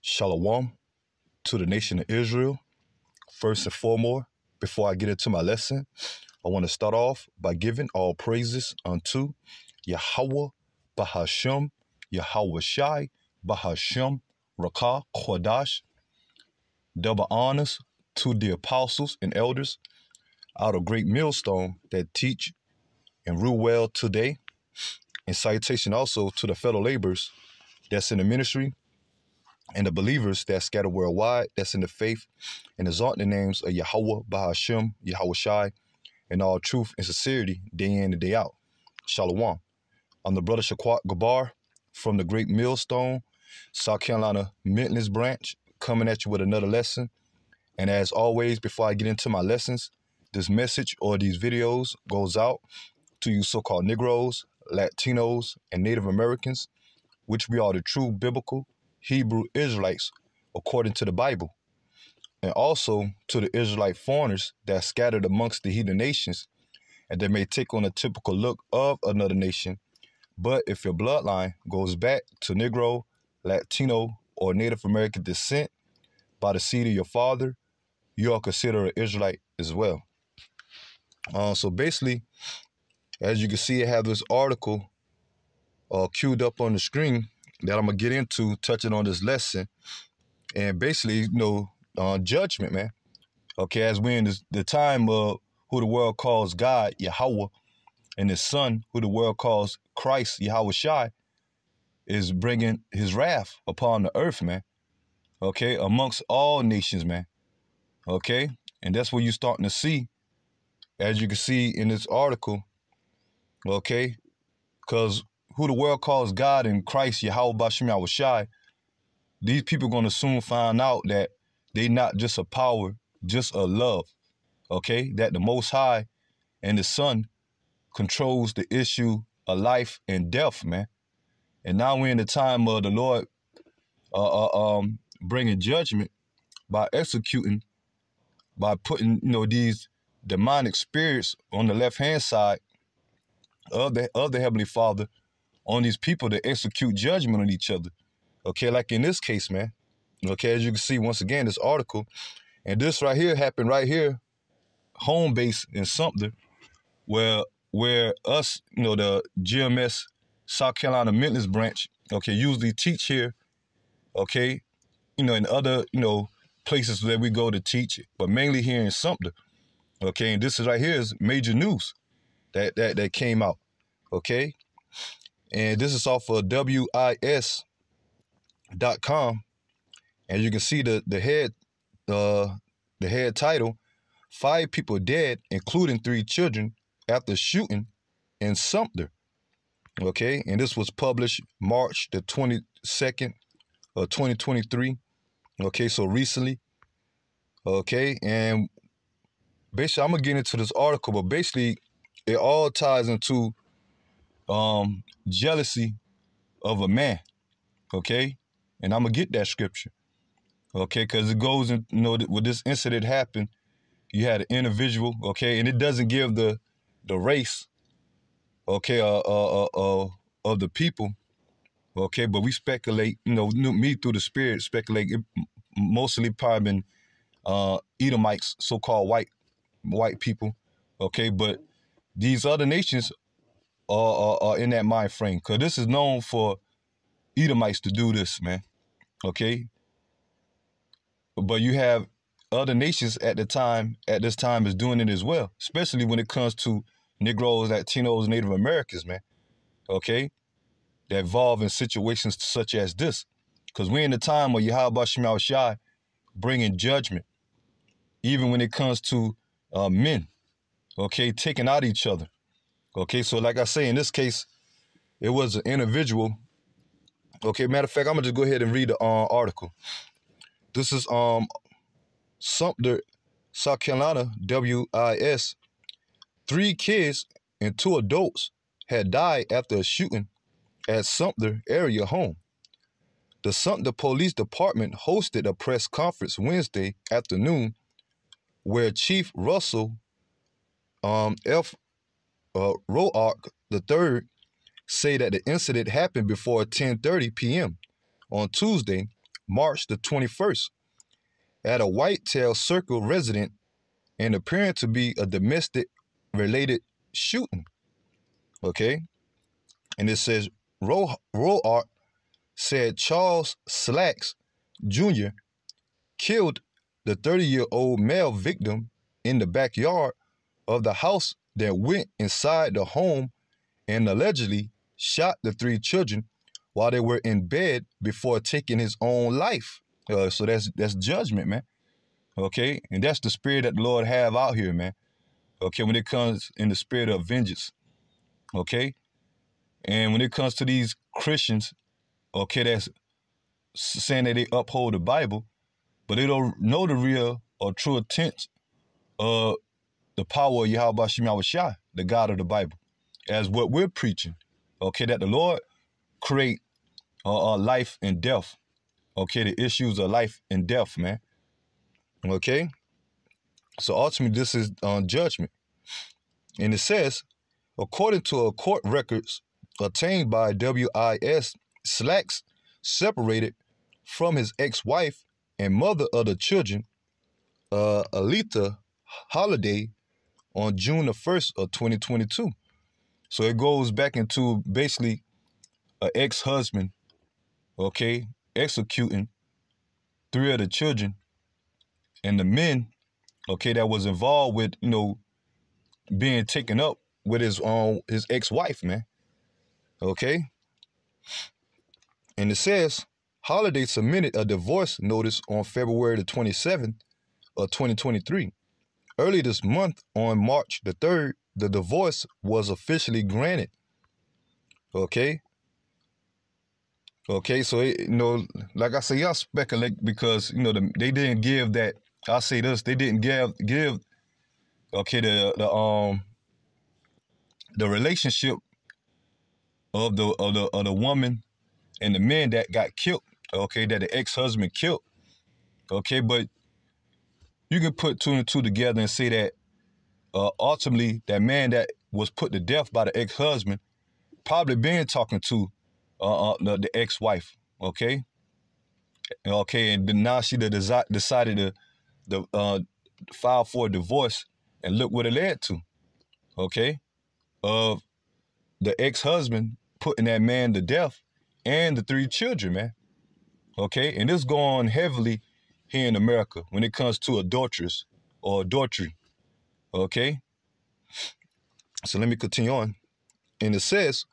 Shalom to the nation of Israel. First and foremost, before I get into my lesson, I want to start off by giving all praises unto Yahweh Bahasham, Yahweh Shai, Bahasham, Rakah, Kodash. Double honors to the apostles and elders out of great millstone that teach and rule well today. And citation also to the fellow laborers that's in the ministry and the believers that scatter worldwide, that's in the faith, and exalt the names of Yahweh, Bahashim, Yahweh Shai, in all truth and sincerity, day in and day out. Shalom. I'm the brother Shaquat Gabar from the Great Millstone, South Carolina Midlands branch, coming at you with another lesson. And as always, before I get into my lessons, this message or these videos goes out to you so-called Negroes, Latinos, and Native Americans, which we are the true biblical Hebrew Israelites according to the Bible, and also to the Israelite foreigners that scattered amongst the heathen nations, and they may take on a typical look of another nation. But if your bloodline goes back to Negro, Latino, or Native American descent by the seed of your father, you are considered an Israelite as well. Uh, so basically, as you can see, I have this article uh, queued up on the screen that I'm gonna get into touching on this lesson, and basically, you know, uh, judgment, man. Okay, as we're in this, the time of who the world calls God, Yahweh, and His Son, who the world calls Christ, Yahweh Shai, is bringing His wrath upon the earth, man. Okay, amongst all nations, man. Okay, and that's what you're starting to see, as you can see in this article. Okay, because who the world calls God and Christ, Yahweh Bashim Yahushai, these people going to soon find out that they not just a power, just a love, okay? That the Most High and the Son controls the issue of life and death, man. And now we're in the time of the Lord uh, uh, um, bringing judgment by executing, by putting, you know, these demonic spirits on the left-hand side of the, of the Heavenly Father on these people to execute judgment on each other. Okay, like in this case, man. Okay, as you can see, once again, this article, and this right here happened right here, home base in Sumter, where where us, you know, the GMS South Carolina Midlands branch, okay, usually teach here, okay, you know, in other, you know, places that we go to teach, it, but mainly here in Sumter. Okay, and this is right here is major news that that that came out. Okay. And this is off of WIS.com. And you can see the, the head uh, the head title, Five People Dead, including three children, after shooting in Sumter. Okay, and this was published March the 22nd of 2023. Okay, so recently. Okay, and basically I'm gonna get into this article, but basically it all ties into um, jealousy of a man. Okay, and I'm gonna get that scripture. Okay, because it goes in. You know, with this incident happened, you had an individual. Okay, and it doesn't give the the race. Okay, uh, uh, uh, uh of the people. Okay, but we speculate. You know, me through the spirit speculate. It mostly probably been uh, Edomites, so-called white white people. Okay, but these other nations are, are, are in that mind frame. Because this is known for Edomites to do this, man. Okay? But you have other nations at the time, at this time, is doing it as well. Especially when it comes to Negroes, Latinos, Native Americans, man. Okay? That involve in situations such as this. Because we're in the time where Yahweh Shemal Shai bringing judgment. Even when it comes to uh, men. Okay? Taking out each other. Okay, so like I say, in this case, it was an individual. Okay, matter of fact, I'm gonna just go ahead and read the uh, article. This is um Sumter, South Carolina, WIS. Three kids and two adults had died after a shooting at Sumter area home. The Sumter Police Department hosted a press conference Wednesday afternoon where Chief Russell um, F uh, Roark III say that the incident happened before 10:30 p.m. on Tuesday March the 21st at a Whitetail Circle resident and appearing to be a domestic related shooting. Okay? And it says Ro Roark said Charles Slacks Jr. killed the 30 year old male victim in the backyard of the house that went inside the home and allegedly shot the three children while they were in bed before taking his own life. Uh, so that's that's judgment, man. Okay, and that's the spirit that the Lord have out here, man. Okay, when it comes in the spirit of vengeance. Okay, and when it comes to these Christians, okay, that's saying that they uphold the Bible, but they don't know the real or true intent of the power of Yahweh Shem Shah, the God of the Bible, as what we're preaching. Okay, that the Lord create uh, uh, life and death. Okay, the issues of life and death, man. Okay, so ultimately this is on uh, judgment, and it says, according to a court records obtained by WIS, Slacks separated from his ex-wife and mother of the children, uh, Alita Holiday, on June the 1st of 2022. So it goes back into basically an ex-husband okay, executing three of the children and the men, okay, that was involved with, you know, being taken up with his um his ex-wife, man. Okay? And it says Holiday submitted a divorce notice on February the 27th of 2023. Early this month, on March the 3rd, the divorce was officially granted. Okay? Okay, so it, you know, like I say, y'all speculate because you know the, they didn't give that. I say this, they didn't give give. Okay, the the um the relationship of the of the of the woman and the man that got killed. Okay, that the ex husband killed. Okay, but you can put two and two together and say that uh, ultimately that man that was put to death by the ex husband probably been talking to uh, uh, the, the ex-wife, okay? Okay, and now she desi- decided to the uh, file for a divorce, and look what it led to, okay? Of the ex-husband putting that man to death and the three children, man. Okay, and this going heavily here in America when it comes to adulterers or adultery. Okay, so let me continue on. And it says,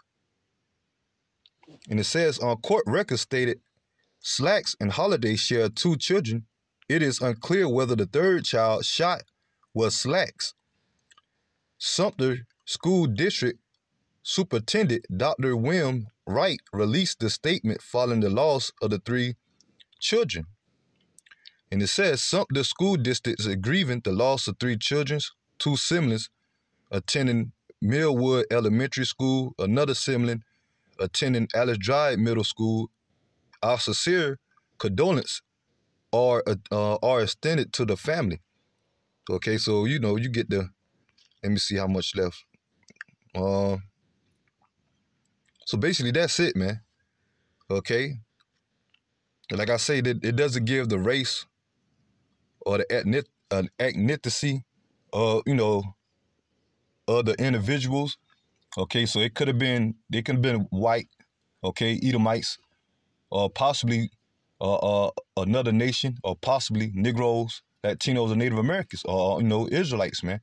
and it says on court records stated Slacks and Holiday share two children. It is unclear whether the third child shot was Slacks. Sumter School District Superintendent Dr. William Wright released the statement following the loss of the three children. And it says Sumter School District is grieving the loss of three children, two siblings attending Millwood Elementary School, another sibling attending Alice Drive Middle School, our sincere condolences are uh, are extended to the family. Okay, so you know you get the. Let me see how much left. Uh, so basically that's it, man. Okay. Like I say, it, it doesn't give the race or the ethnic, uh, ethnicity, uh, you know, other individuals Okay, so it could have been they could have been white, okay, Edomites, or possibly uh, uh, another nation, or possibly Negroes, Latinos, or Native Americans, or you know Israelites, man.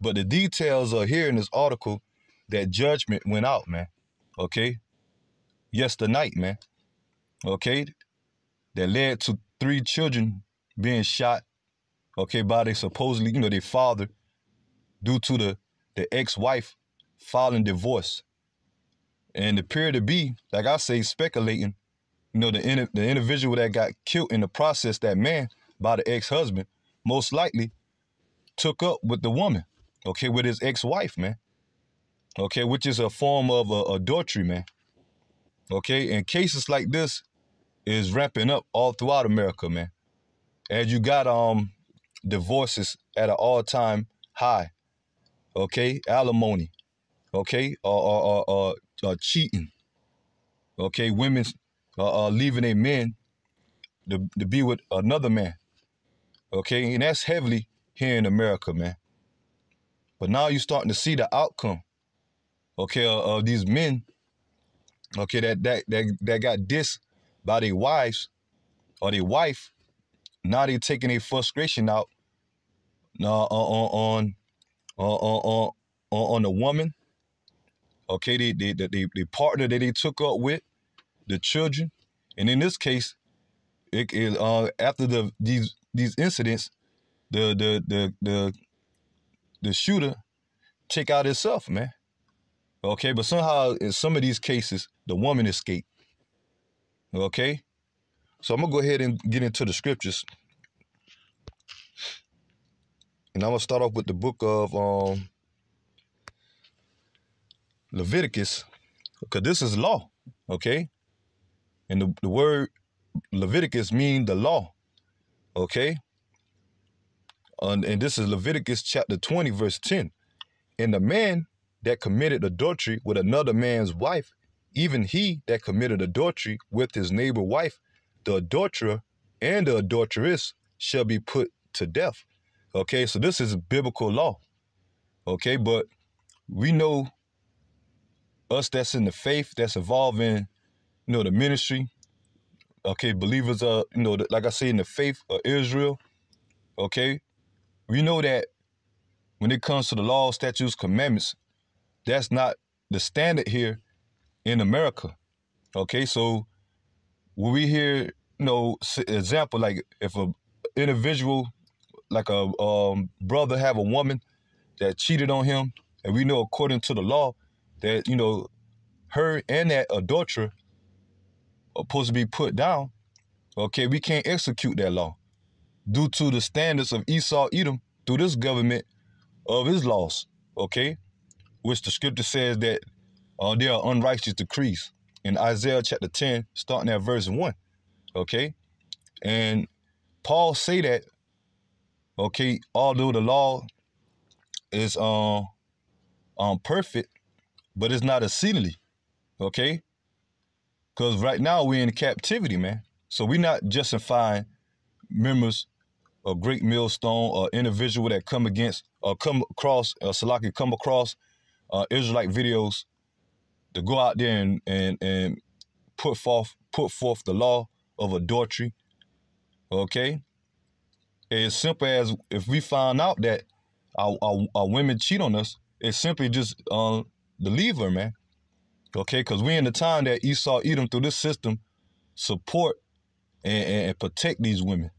But the details are here in this article that judgment went out, man. Okay, yesterday night, man. Okay, that led to three children being shot. Okay, by their supposedly, you know, their father, due to the the ex-wife filing divorce. And the period to be, like I say, speculating, you know, the, the individual that got killed in the process, that man, by the ex-husband, most likely took up with the woman, okay, with his ex-wife, man. Okay, which is a form of uh, adultery, man. Okay, and cases like this is ramping up all throughout America, man. As you got um divorces at an all-time high. Okay, alimony, okay, or, or, or, cheating, okay, women uh, uh, leaving their men to, to be with another man. Okay, and that's heavily here in America, man. But now you're starting to see the outcome, okay, of, of these men, okay, that that that that got dissed by their wives or their wife. Now they taking their frustration out uh, uh, on on on on on, on the woman. Okay, they they the, the partner that they took up with, the children, and in this case, it, it uh after the these these incidents, the the the the the shooter take out himself, man. Okay, but somehow in some of these cases, the woman escaped. Okay, so I'm gonna go ahead and get into the scriptures, and I'm gonna start off with the book of um, Leviticus, because this is law. Okay, and the, the word Leviticus mean the law. Okay? And, and this is Leviticus chapter 20, verse 10. And the man that committed adultery with another man's wife, even he that committed adultery with his neighbor wife, the adulterer and the adulteress shall be put to death. Okay, so this is biblical law. Okay, but we know us that's in the faith, that's involved in, you know, the ministry, okay, believers are, you know, like I say, in the faith of Israel, okay, we know that when it comes to the law, statutes, commandments, that's not the standard here in America. Okay, so when we hear, you know, example, like if a individual, like a um, brother have a woman that cheated on him, and we know according to the law that, you know, her and that adulterer are supposed to be put down, okay, we can't execute that law due to the standards of Esau Edom through this government of his laws, okay, which the scripture says that uh, they are unrighteous decrees in Isaiah chapter 10, starting at verse 1, okay? And Paul say that, okay, although the law is um, um perfect, but it's not exceedingly, okay? Because right now we're in captivity, man. So we're not justifying members of Great Millstone or individual that come against or come across, uh, Salaki come across uh, Israelite videos to go out there and, and, and put forth put forth the law of adultery. Okay? It's simple as if we find out that our, our, our women cheat on us, it's simply just uh, the lever, man. Okay, because we in the time that Esau Edom through this system support and, and, protect these women.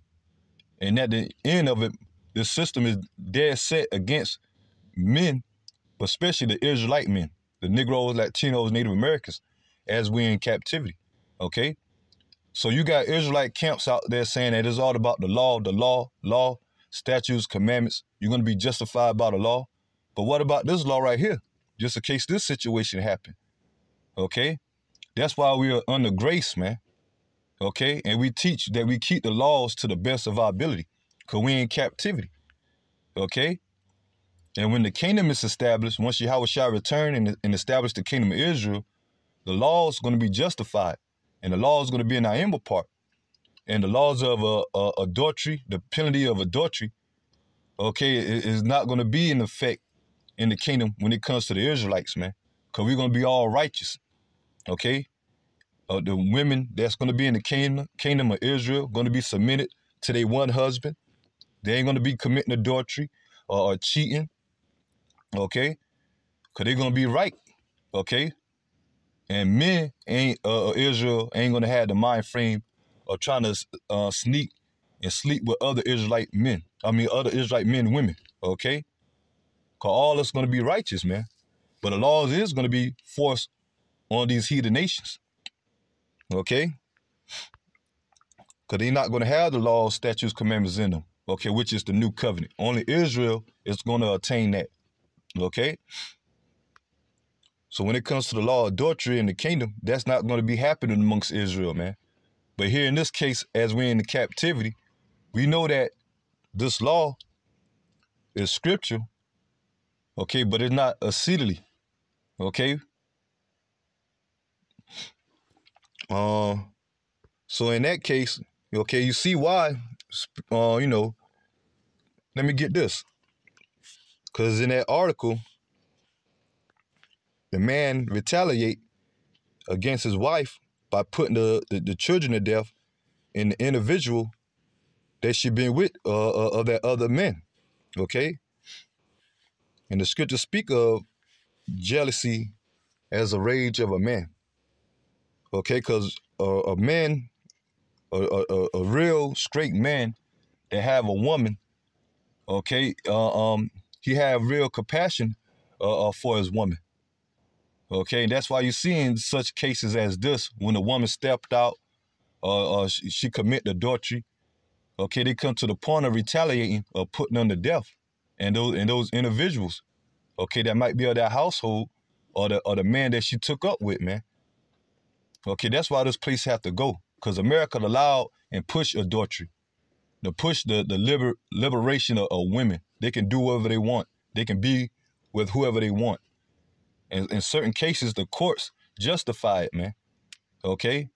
And at the end of it, the system is dead set against men, but especially the Israelite men, the Negroes, Latinos, Native Americans, as we're in captivity. Okay? So you got Israelite camps out there saying that it's all about the law, the law, law, statutes, commandments. You're going to be justified by the law. But what about this law right here? Just in case this situation happened. Okay? That's why we are under grace, man. Okay? And we teach that we keep the laws to the best of our ability. Because we in captivity. Okay? And when the kingdom is established, once Yahweh shall return and, and establish the kingdom of Israel, the law is going to be justified. And the law is going to be in our inward part. And the laws of uh, uh, adultery, the penalty of adultery, okay, is not going to be in effect in the kingdom when it comes to the Israelites, man. Because we're going to be all righteous. Okay? Uh, the women that's going to be in the kingdom, kingdom of Israel going to be submitted to their one husband. They ain't going to be committing adultery or, or cheating. Okay? Because they're going to be right. Okay? And men ain't, uh, uh, Israel ain't going to have the mind frame of trying to uh, sneak and sleep with other Israelite men. I mean, other Israelite men and women. Okay? Because all that's going to be righteous, man. But the laws is going to be forced on these heathen nations. Okay? Because they're not going to have the laws, statutes, commandments in them. Okay, which is the new covenant. Only Israel is going to attain that. Okay? So when it comes to the law of adultery in the kingdom, that's not going to be happening amongst Israel, man. But here in this case, as we're in the captivity, we know that this law is scripture, okay, but it's not exceedingly, okay? Uh, so in that case, Okay, you see why? Uh, you know, let me get this. Because in that article, the man retaliate against his wife by putting the, the, the children to death in the individual that she been with uh, uh, of that other men. Okay? And the scripture speak of jealousy as a rage of a man. Okay, because a, a man, a, a, a real straight man that have a woman, okay, uh, um, he had real compassion uh, uh, for his woman. Okay, and that's why you see in such cases as this, when a woman stepped out, uh, uh she, she commit adultery, okay, they come to the point of retaliating or putting them to death. And those and those individuals, okay, that might be of that household or the or the man that she took up with, man. Okay, that's why this place have to go. Because America allowed and push adultery. To push the, the liber, liberation of, of women. They can do whatever they want. They can be with whoever they want. And in certain cases, the courts justify it, man. Okay?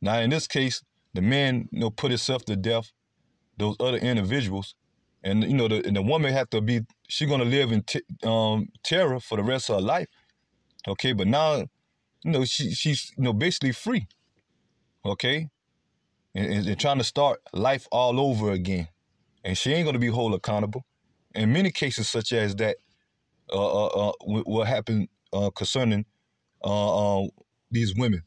Now, in this case, the man, you know, put himself to death, those other individuals, and, you know, the, and the woman have to be, she going to live in um, terror for the rest of her life. Okay? But now, you know, she, she's, you know, basically free. Okay? And, trying to start life all over again. And she ain't going to be whole accountable. In many cases such as that, uh, uh, uh, what happened uh, concerning uh, uh, these women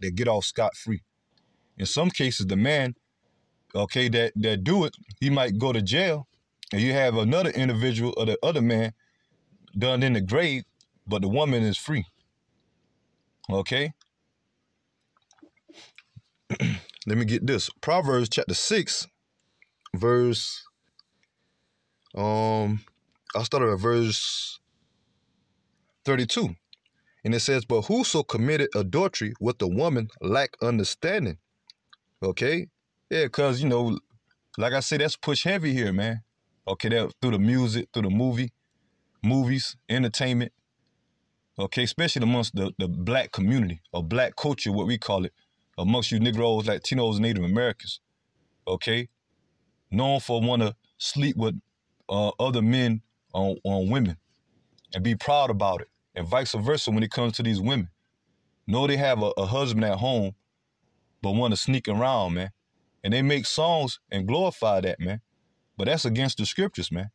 that get off scot free. In some cases, the man, okay, that that do it, he might go to jail, and you have another individual or the other man done in the grave, but the woman is free. Okay. Let me get this. Proverbs chapter six, verse. Um, I started at verse 32. And it says, But whoso committed adultery with a woman lack understanding. Okay? Yeah, because, you know, like I said, that's push heavy here, man. Okay, that through the music, through the movie, movies, entertainment. Okay, especially amongst the, the black community or black culture, what we call it, amongst you Negroes, Latinos, Native Americans. Okay? Known for want to sleep with uh, other men on, on women and be proud about it and vice versa when it comes to these women. Know they have a, a husband at home, but want to sneak around, man. And they make songs and glorify that, man. But that's against the scriptures, man.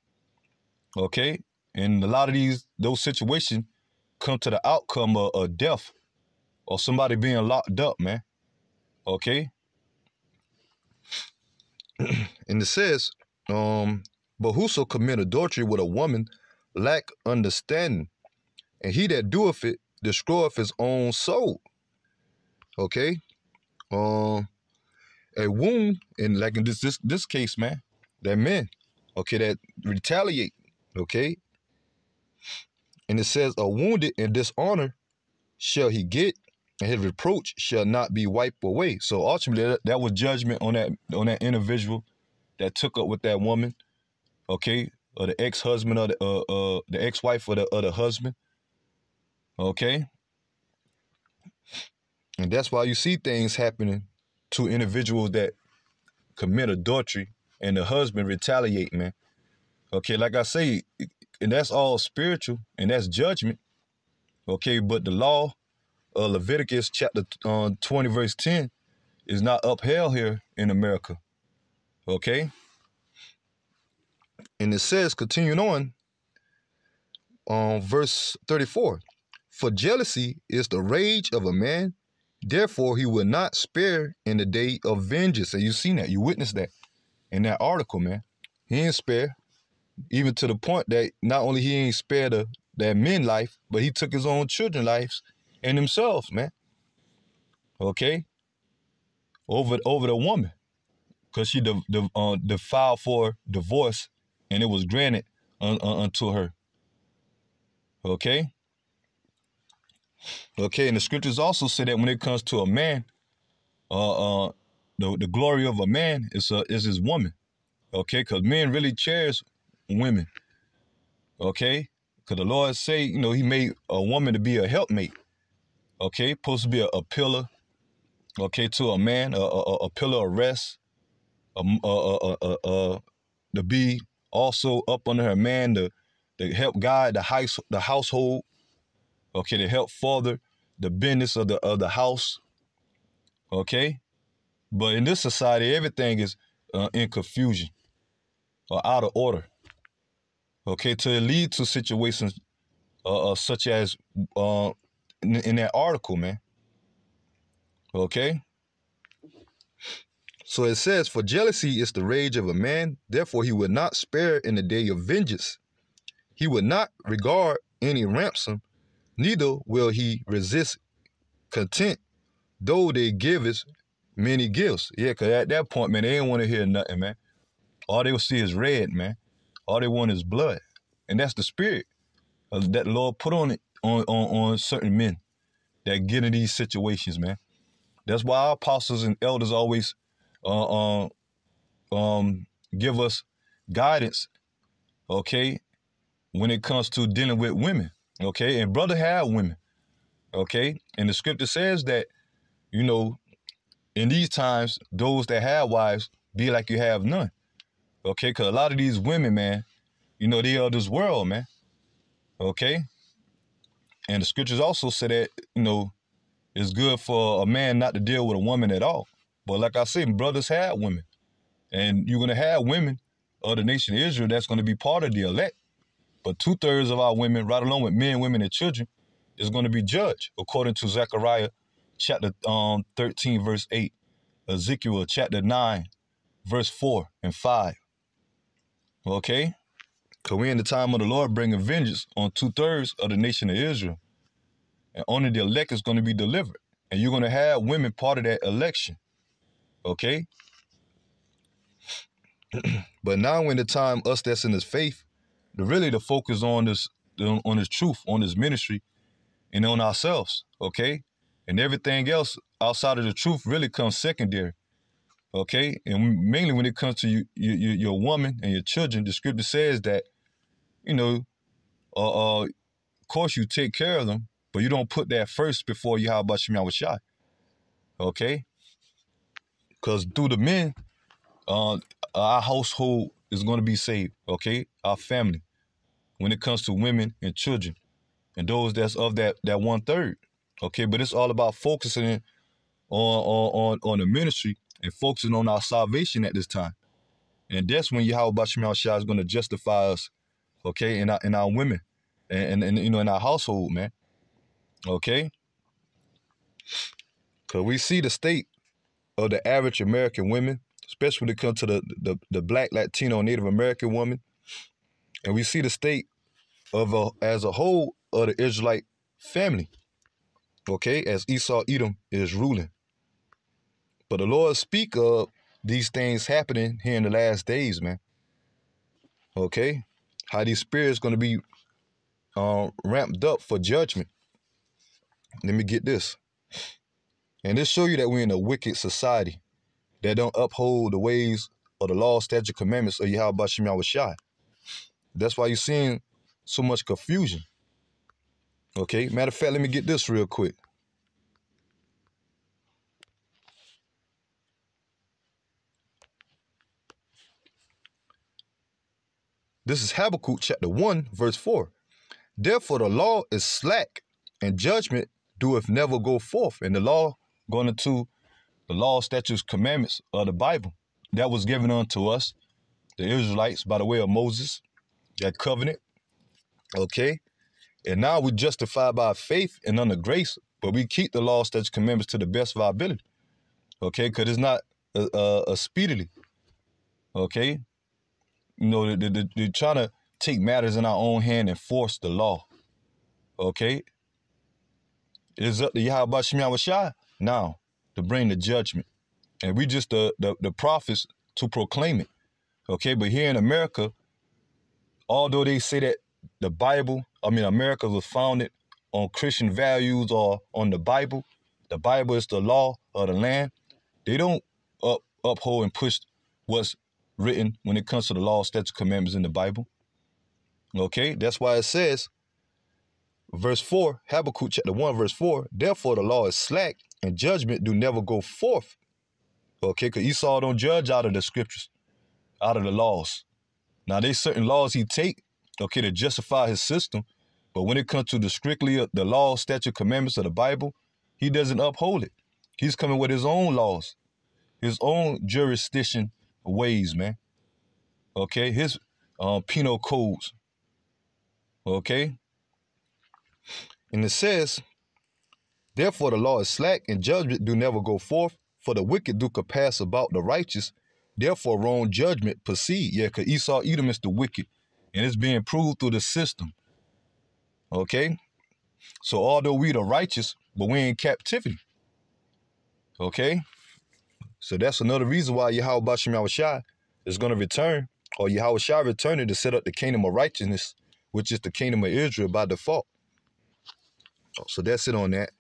Okay? And a lot of these, those situations come to the outcome of, of death or somebody being locked up, man. Okay? and it says, um, but whoso commit adultery with a woman lack understanding, and he that doeth it destroyeth his own soul. Okay? Um a wound, and like in this this this case, man, that men, okay, that retaliate, okay? And it says, a wounded and dishonor shall he get, and his reproach shall not be wiped away. So ultimately, that, that was judgment on that on that individual that took up with that woman, okay, or the ex-husband or the uh, uh the ex-wife or the, other husband, Okay? And that's why you see things happening to individuals that commit adultery and the husband retaliate, man. Okay, like I say, and that's all spiritual and that's judgment. Okay, but the law of Leviticus chapter uh, 20, verse 10 is not upheld here in America. Okay? And it says, continuing on, on um, verse 34, for jealousy is the rage of a man, therefore he will not spare in the day of vengeance. And you seen that, you witnessed that in that article, man. He ain't spare, even to the point that not only he ain't spare that men life, but he took his own children lives and himself, man. Okay, over over the woman, cause she de, de, uh, defiled for divorce, and it was granted un, un, unto her. Okay. Okay, and the scriptures also say that when it comes to a man, uh, uh, the, the glory of a man is uh, is his woman. Okay, because men really cherish women. Okay, because the Lord say, you know, He made a woman to be a helpmate. Okay, supposed to be a, a pillar okay, to a man, a, a, a pillar of rest, a, a, a, a, to be also up under her man to, to help guide the house, the household, okay, to help further the business of the of the house, okay. But in this society, everything is uh, in confusion or out of order, okay, to lead to situations uh, uh, such as uh, in, in that article, man. Okay. So it says, For jealousy is the rage of a man, therefore he would not spare in the day of vengeance. He would not regard any ransom, neither will he resist content, though they give us many gifts. Yeah, because at that point, man, they didn't want to hear nothing, man. All they will see is red, man. All they want is blood. And that's the spirit uh, that the Lord put on it on, on, on certain men that get in these situations, man. That's why our apostles and elders always uh, uh, um, give us guidance, okay, when it comes to dealing with women, okay? And brother have women, okay? And the scripture says that, you know, in these times, those that have wives be like you have none, okay? Because a lot of these women, man, you know, they are this world, man, okay? And the scriptures also say that, you know, it's good for a man not to deal with a woman at all. But like I said, brothers have women. And you're going to have women of the nation of Israel that's going to be part of the elect. But two thirds of our women, right along with men, women, and children, is going to be judged, according to Zechariah chapter um, 13, verse 8, Ezekiel chapter 9, verse 4 and 5. Okay? Because we in the time of the Lord bringing vengeance on two thirds of the nation of Israel. And only the elect is going to be delivered. And you're going to have women part of that election. Okay? but now in the time, us that's in this faith, the really to focus on this on this truth, on this ministry, and on ourselves, okay? And everything else outside of the truth really comes secondary. Okay? And mainly when it comes to you, you your woman and your children, the scripture says that you know, uh, uh, of course you take care of them, but you don't put that first before you how about Shemya shot. Okay? Because through the men, uh, our household is going to be saved. Okay? Our family. When it comes to women and children. And those that's of that that one third. Okay, but it's all about focusing on on on, on the ministry and focusing on our salvation at this time. And that's when Yahweh Shemya Shah is going to justify us okay, in our in our women, and, and, and you know in our household, man, okay. Cause we see the state of the average American women, especially when it comes to the the, the black, Latino, Native American woman, and we see the state of a, as a whole of the Israelite family, okay, as Esau Edom is ruling. But the Lord speak of these things happening here in the last days, man. Okay? How these spirits going to be uh, ramped up for judgment. Let me get this. And this show you that we're in a wicked society that don't uphold the ways of the law, statute, commandments of Yahweh Shem Shai. That's why you're seeing so much confusion. Okay, matter of fact, let me get this real quick. This is Habakkuk chapter 1, verse 4. Therefore the law is slack, and judgment doeth never go forth. And the law going into the law, statutes, commandments of the Bible that was given unto us, the Israelites, by the way of Moses, that covenant. Okay? And now we justify by faith and under grace, but we keep the law, statutes, commandments to the best of our ability. Okay? Because it's not a, a, a speedily. Okay? You know, they, they, they're trying to take matters in our own hand and force the law. Okay? It's up to Yahweh Shemyah now to bring the judgment. And we just the, the, the prophets to proclaim it. Okay, but here in America, although they say that the Bible, I mean America was founded on Christian values or on the Bible, the Bible is the law of the land, they don't up, uphold and push what's written when it comes to the law, statutes, commandments in the Bible. Okay, that's why it says, verse 4, Habakkuk chapter 1, verse 4, therefore the law is slack and judgment do never go forth. Okay, because Esau don't judge out of the scriptures, out of the laws. Now, there's certain laws he take, okay, to justify his system. But when it comes to the strictly uh, the law, statute, commandments of the Bible, he doesn't uphold it. He's coming with his own laws, his own jurisdiction ways, man. Okay, his uh, penal codes. Okay. And it says, Therefore the law is slack, and judgment do never go forth, for the wicked do compass about the righteous. Therefore wrong judgment proceed. Yeah, because Esau Edom is the wicked. And it's being proved through the system. Okay? So although we the righteous, but we in captivity. Okay? So that's another reason why Yahweh Bashim is going to return, or Yahweh Shai returning to set up the kingdom of righteousness, which is the kingdom of Israel by default. So that's it on that.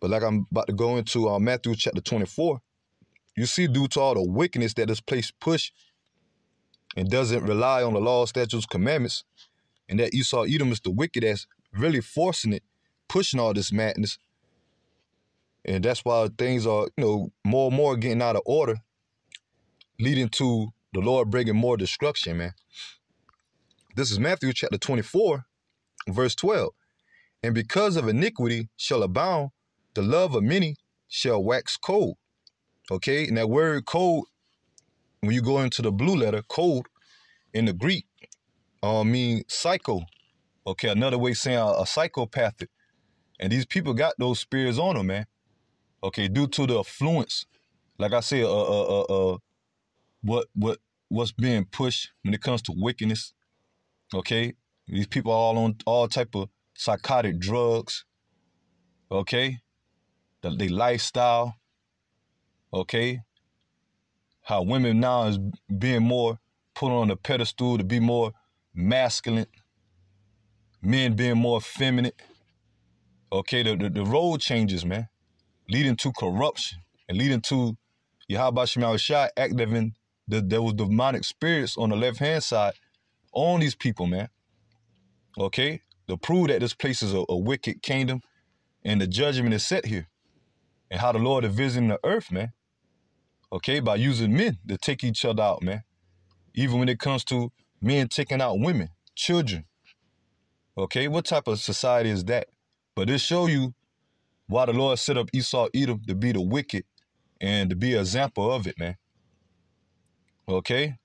But like I'm about to go into uh, Matthew chapter 24, you see due to all the wickedness that this place push and doesn't rely on the law, statutes, commandments, and that Esau Edom is the wicked really forcing it, pushing all this madness. And that's why things are, you know, more and more getting out of order, leading to the Lord bringing more destruction, man. This is Matthew chapter 24, verse 12. And because of iniquity shall abound, the love of many shall wax cold. Okay, and that word cold, when you go into the blue letter, cold in the Greek, uh, mean psycho. Okay, another way saying a, a psychopathic. And these people got those spirits on them, man. Okay, due to the affluence, like I said, uh, uh, uh, uh, what, what, what's being pushed when it comes to wickedness. Okay, these people are all on all type of psychotic drugs. Okay, the, the lifestyle. Okay, how women now is being more put on a pedestal to be more masculine, men being more feminine. Okay, the, the, the road changes, man, leading to corruption and leading to Yahweh Shemal Shai activating the, there was demonic spirits on the left hand side on these people, man. Okay, to prove that this place is a, a wicked kingdom and the judgment is set here. And how the Lord is visiting the earth, man. Okay, by using men to take each other out, man. Even when it comes to men taking out women, children. Okay, what type of society is that? But this show you why the Lord set up Esau Edom to be the wicked and to be an example of it, man. Okay?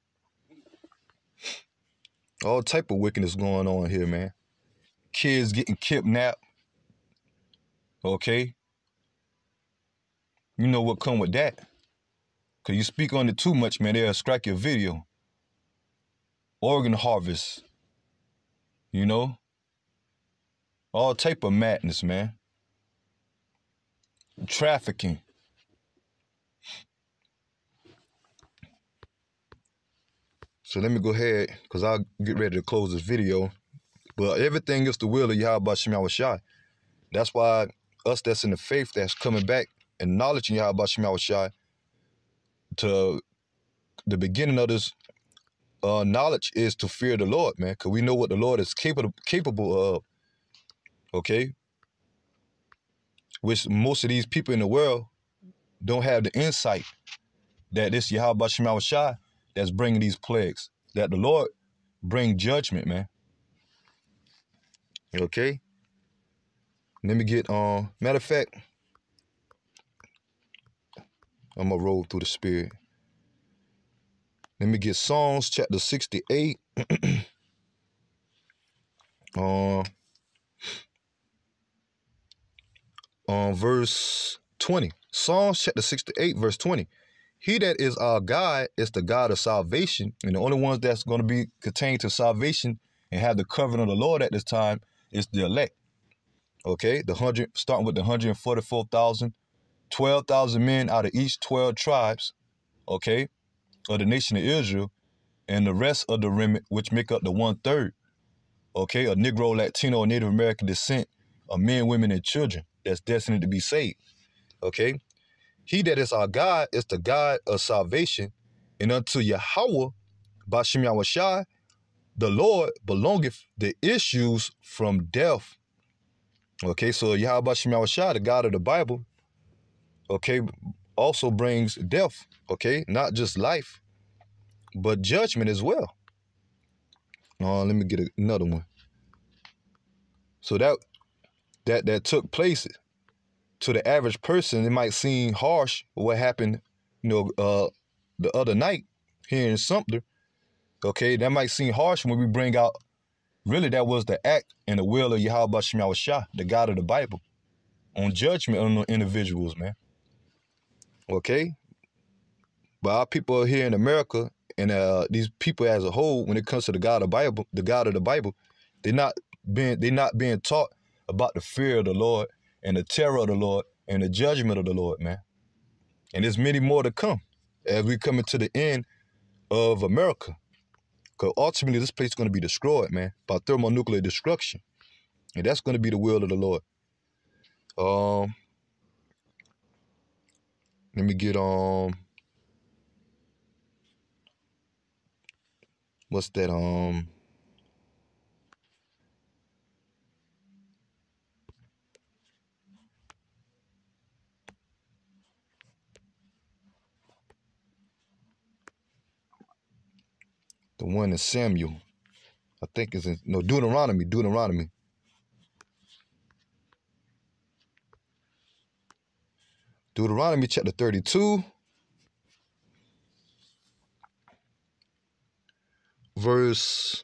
All type of wickedness going on here, man. Kids getting kidnapped. Okay? You know what come with that. Cause you speak on it too much, man, they'll strike your video organ harvest, you know, all type of madness, man. Trafficking. So let me go ahead, because I'll get ready to close this video. But everything is the will of Yahweh Shema Shai. That's why us that's in the faith that's coming back, acknowledging Yahweh Shema Shai to the beginning of this uh, knowledge is to fear the Lord, man, because we know what the Lord is capable capable of. Okay, which most of these people in the world don't have the insight that this Yahweh Shema Shai that's bringing these plagues. That the Lord bring judgment, man. Okay. Let me get um. Matter of fact, I'm gonna roll through the spirit. Let me get Psalms chapter 68. uh, on verse 20. Psalms chapter 68, verse 20. He that is our God is the God of salvation. And the only ones that's going to be contained to salvation and have the covenant of the Lord at this time is the elect. Okay, the hundred starting with the 144,000, 12,000 men out of each 12 tribes. Okay, of the nation of Israel, and the rest of the remnant, which make up the one third, okay, of Negro, Latino, Native American descent, of men, women, and children that's destined to be saved. Okay? He that is our God is the God of salvation, and unto Yahweh, Bashem Yahushai, the Lord belongeth the issues from death. Okay, so Yahweh Shem Shah, the God of the Bible, okay, also brings death, okay, not just life, but judgment as well. Uh, let me get another one. So that that that took place to the average person, it might seem harsh what happened, you know, uh, the other night here in Sumter. Okay, that might seem harsh when we bring out really that was the act and the will of Yahweh Shem Shah, the God of the Bible, on judgment on the individuals, man. Okay? But our people here in America and uh, these people as a whole, when it comes to the God of the Bible, the God of the Bible, they're not being they're not being taught about the fear of the Lord and the terror of the Lord and the judgment of the Lord, man. And there's many more to come as we come into the end of America. Because ultimately, this place is going to be destroyed, man, by thermonuclear destruction. And that's going to be the will of the Lord. Um, let me get um, what's that um? The one in Samuel. I think it's in no Deuteronomy. Deuteronomy. Deuteronomy chapter 32. Verse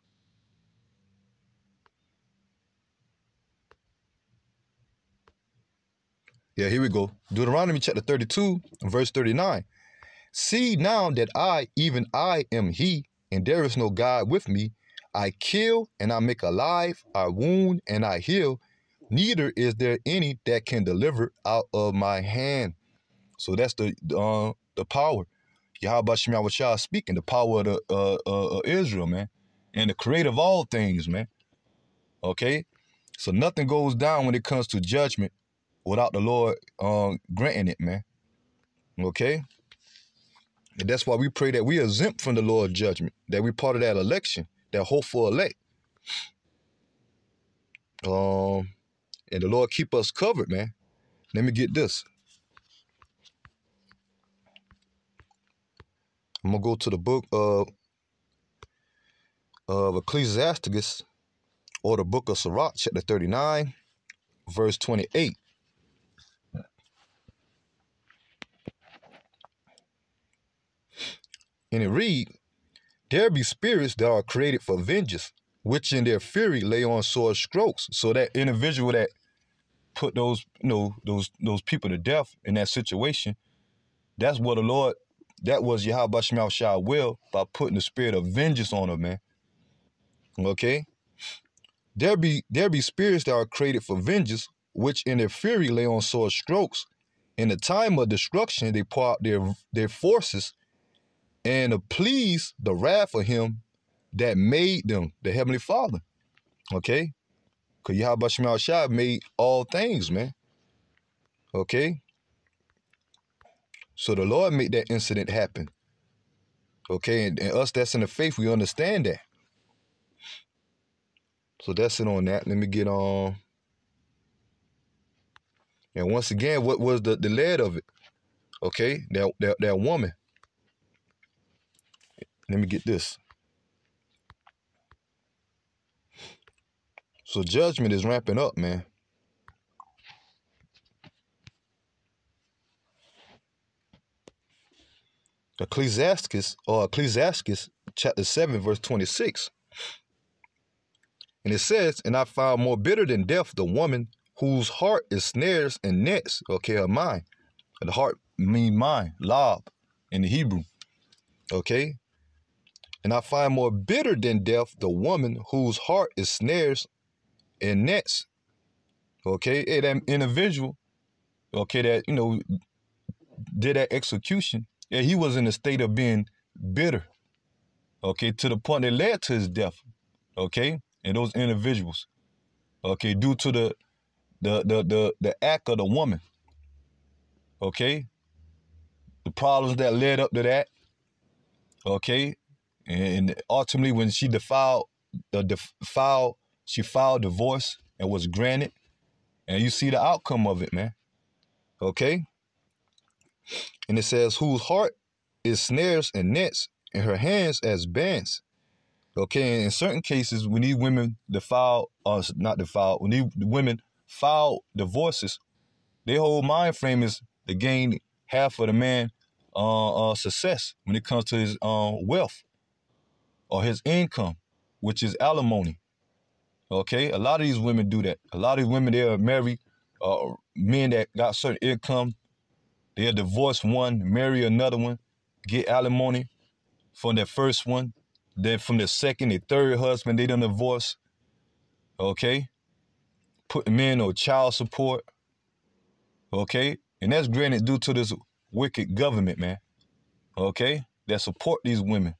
Yeah, here we go. Deuteronomy chapter 32, verse 39. See now that I, even I, am he, and there is no God with me. I kill and I make alive, I wound and I heal. Neither is there any that can deliver out of my hand. So that's the uh, the power. Yahweh Shah speaking, the power of the uh, uh, Israel, man, and the creator of all things, man. Okay, so nothing goes down when it comes to judgment without the Lord uh, granting it, man. Okay. And that's why we pray that we exempt from the Lord's judgment, that we part of that election, that hopeful elect. Um, and the Lord keep us covered, man. Let me get this. I'm gonna go to the book of of Ecclesiasticus or the book of Sirach, chapter 39, verse 28. And it read, There be spirits that are created for vengeance, which in their fury lay on sore strokes. So that individual that put those, you know, those those people to death in that situation, that's what the Lord, that was Yahweh Shemel Shah will by putting the spirit of vengeance on them, man. Okay? There be there be spirits that are created for vengeance, which in their fury lay on sore strokes. In the time of destruction, they pour out their their forces and to please the wrath of him that made them, the Heavenly Father. Okay? Because Yahweh Shemal Shah made all things, man. Okay? So the Lord made that incident happen. Okay, and, and us that's in the faith, we understand that. So that's it on that. Let me get on. And once again, what was the, the lead of it? Okay, that, that that woman. Let me get this. So judgment is ramping up, man. Ecclesiasticus or Ecclesiastes chapter 7 verse 26. And it says, And I found more bitter than death the woman whose heart is snares and nets, okay, her mind. The heart mean mind, lob in the Hebrew. Okay? And I find more bitter than death the woman whose heart is snares and nets. Okay, and that individual, okay, that you know did that execution, yeah, he was in a state of being bitter. Okay, to the point that led to his death. Okay, and those individuals. Okay, due to the the the the, the act of the woman. Okay. The problems that led up to that. Okay. And ultimately, when she defiled the defiled, she filed divorce and was granted. And you see the outcome of it, man. Okay? And it says, whose heart is snares and nets, and her hands as bands. Okay, and in certain cases, when these women defile, uh, not defile, when these women file divorces, their whole mind frame is to gain half of the man uh, uh, success when it comes to his uh, wealth or his income, which is alimony. Okay, a lot of these women do that. A lot of these women they are married uh, men that got certain income. They'll divorce one, marry another one, get alimony from their first one. Then from the second and third husband, they done divorce. Okay, putting men on child support. Okay, and that's granted due to this wicked government, man. Okay, that support these women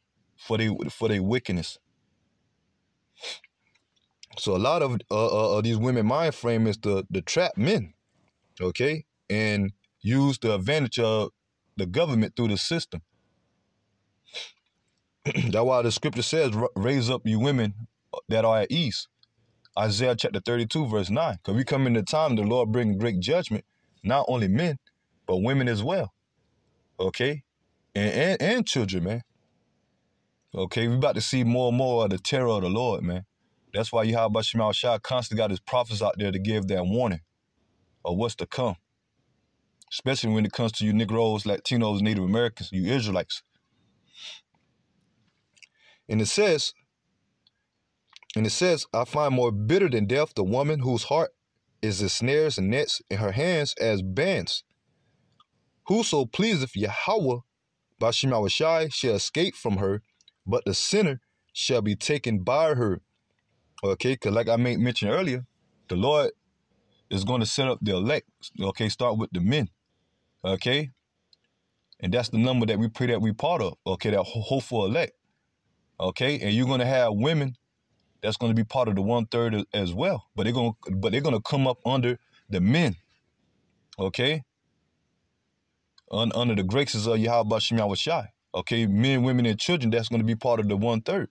for their for their wickedness. So a lot of uh, uh, these women mind frame is to the trap men, okay, and use the advantage of the government through the system. That's why the scripture says, "Raise up you women that are at ease." Isaiah chapter thirty-two, verse nine. Because we come in the time the Lord bring great judgment, not only men, but women as well. Okay, and and, and children, man. Okay, we about to see more and more of the terror of the Lord, man. That's why Yahweh Shemal Shah constantly got his prophets out there to give that warning of what's to come. Especially when it comes to you Negroes, Latinos, Native Americans, you Israelites. And it says, and it says, I find more bitter than death the woman whose heart is as snares and nets, and her hands as bands. Whoso pleaseth Yahweh by Shemawashai shall escape from her, but the sinner shall be taken by her. Okay, because like I made mention earlier, the Lord is going to set up the elect. Okay, start with the men. Okay, and that's the number that we pray that we part of. Okay, that hopeful elect. Okay, and you're going to have women that's going to be part of the one third as well. But they're going, but they're going to come up under the men. Okay, Un, under the graces of Yahweh Shai. Okay, men, women, and children. That's going to be part of the one third.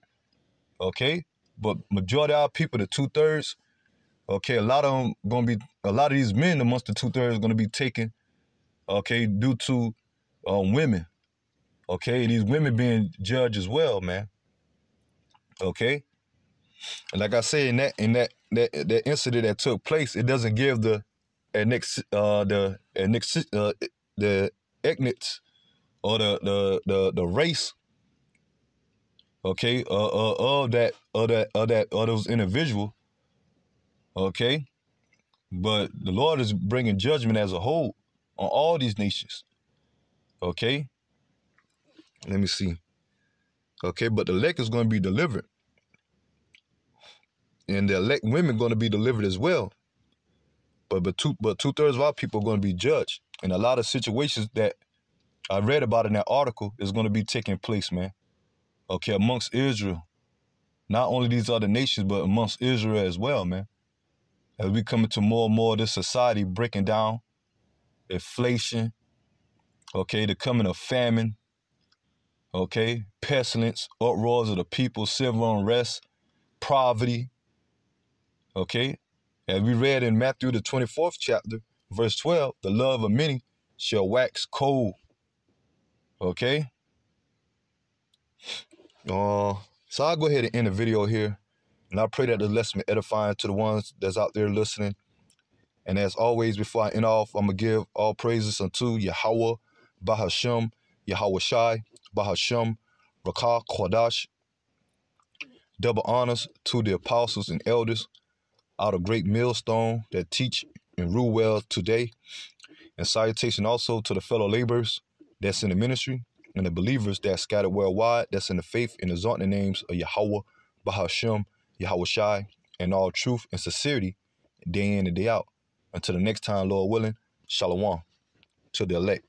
Okay, but majority of our people, the two thirds, okay, a lot of them gonna be a lot of these men amongst the two thirds are gonna be taken, okay, due to um, women. Okay, these women being judged as well, man. Okay. And like I said, in that in that that that incident that took place, it doesn't give the next uh the next uh the ethnics or the the the the race okay, uh, uh, of that, of that, of that, of those individual, okay. But the Lord is bringing judgment as a whole on all these nations, okay. Let me see, okay. But the elect is going to be delivered, and the elect women going to be delivered as well. But but two but two thirds of our people are going to be judged, and a lot of situations that I read about in that article is going to be taking place, man okay, amongst Israel. Not only these other nations, but amongst Israel as well, man. As we come into more and more of this society breaking down, inflation, okay, the coming of famine, okay, pestilence, uproars of the people, civil unrest, poverty, okay. As we read in Matthew, the 24th chapter, verse 12, the love of many shall wax cold, okay. Uh, so I'll go ahead and end the video here. And I pray that the lesson be edifying to the ones that's out there listening. And as always, before I end off, I'm going to give all praises unto Yahweh, Bahasham, Yahweh Shai, Bahasham, Rakah, Kwadash. Double honors to the apostles and elders out of great millstone that teach and rule well today. And salutation also to the fellow laborers that's in the ministry and the believers that scattered worldwide that's in the faith and exalt the names of Yahweh, Bahashem, Yahweh Shai, and all truth and sincerity day in and day out. Until the next time, Lord willing, Shalom to the elect.